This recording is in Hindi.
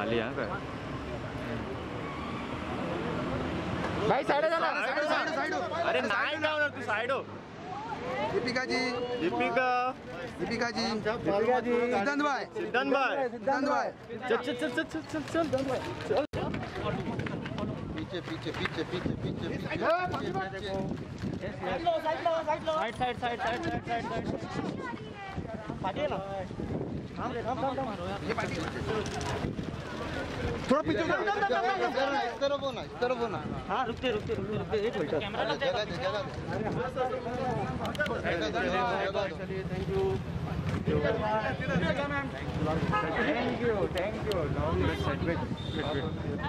आली यहाँ पे भाई साइड जाना साइड साइड साइड अरे नाही जाऊ तू साइड हो। दीपिका जी। दीपिका। दीपिका जी। दीपिका जी। सिद्धांत भाई। सिद्धांत भाई। सिद्धांत भाई। चल चल चल चल चल चल चल पीछे पीछे पीछे पीछे पीछे पीछे side side side side side side side पाटिए ना? थोड़ा पीछे तरफ़ होना तरफ़ होना हाँ रुकते रुकते रुकते रुकते एक मिनट जगह दे जगह दे दे thank you thank you thank you